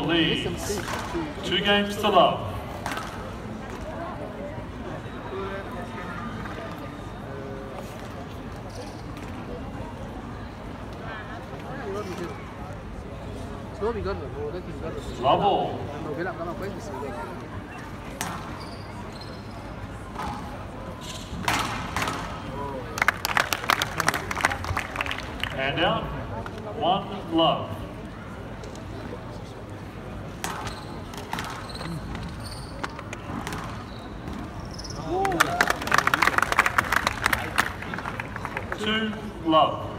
Ashore leads. Two games to love. بس هو بيجرب هو دلوقتي بيجرب Love all. لما بيلعب بيلعب كويس بس بيجرب Hand out. One love. Two love.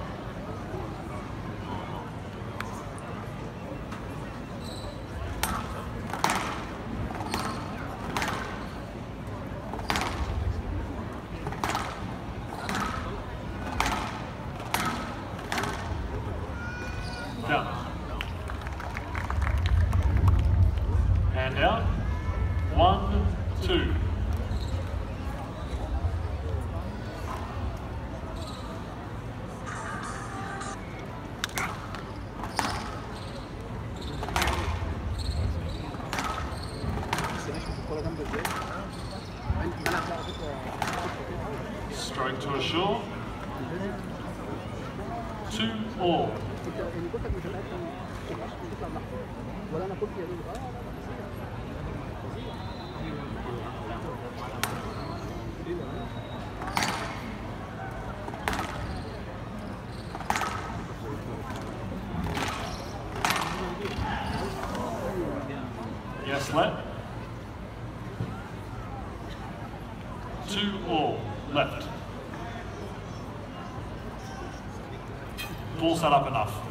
تطلع لحظه ولا انا كنت يا دوب اه Yes, let. Two all left. Ball set up enough.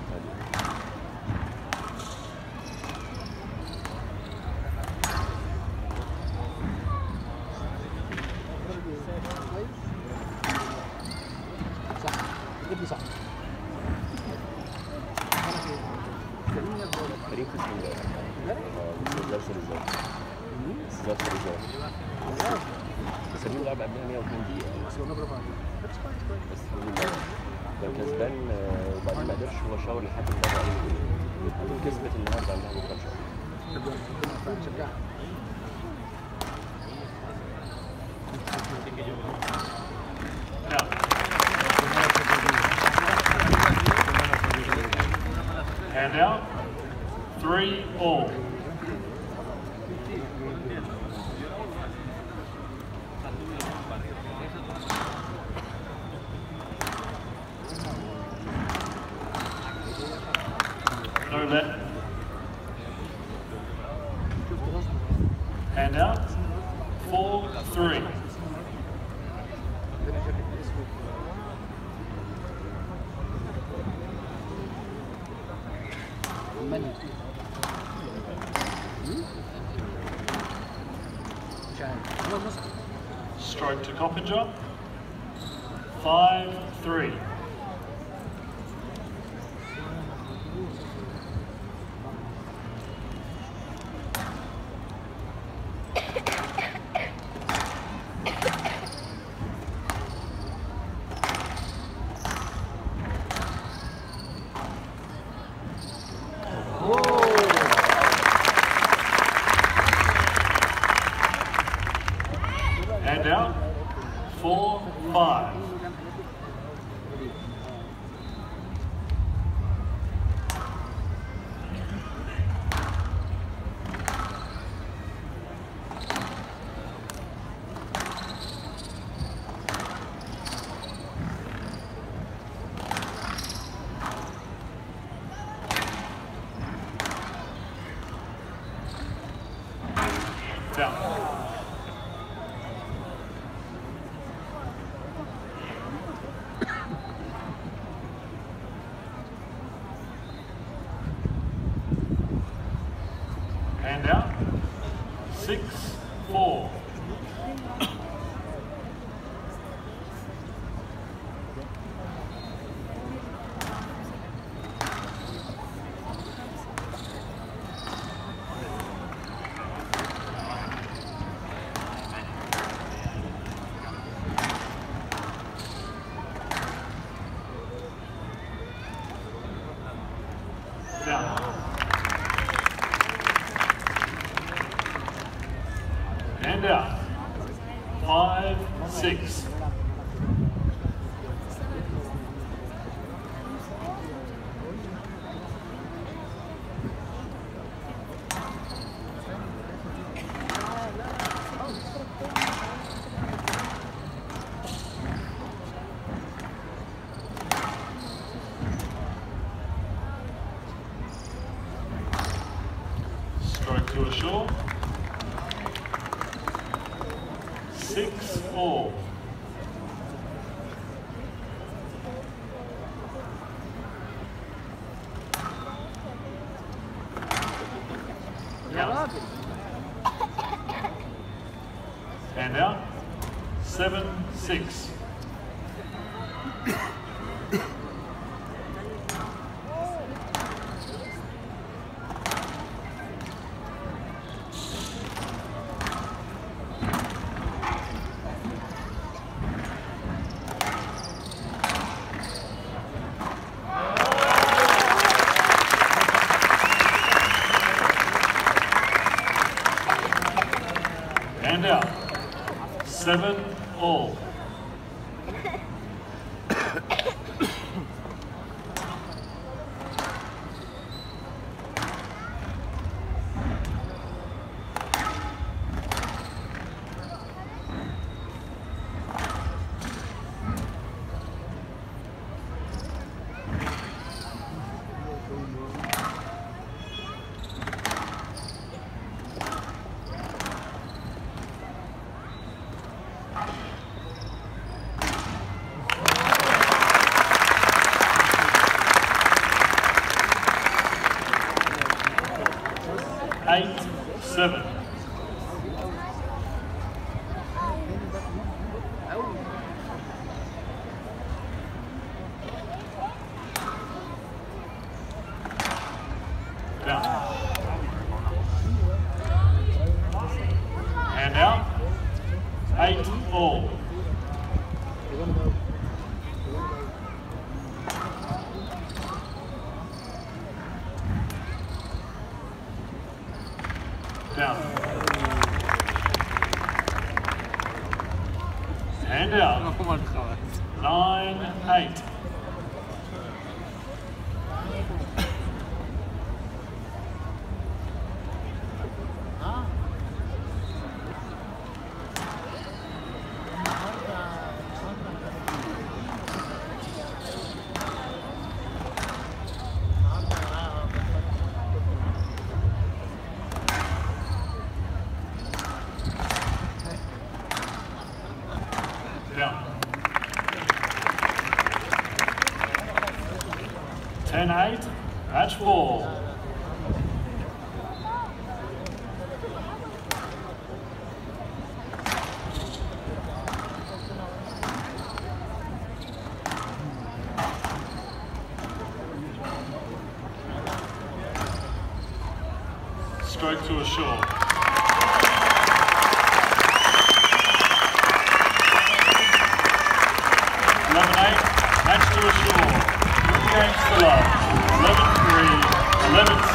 بالظبط بالظبط. سليم لعب قبلها 102 دقيقة. بس كان كسبان آه، وبعدين ما قدرش هو شاور لحد بره قال كسبت النهارده عندها بكرة إن شاء الله. And now, three all. over that. Hand out. Four, three. Strike to Coppinger. Five, three. Hand out. Four, five. Down. Hand out. Six, four. Out. Five, six. Six all. Seven seven. Down. And out. Nine, eight. strike to Ashour. Lemonite, match to Ashour. Three games to love. Eleven.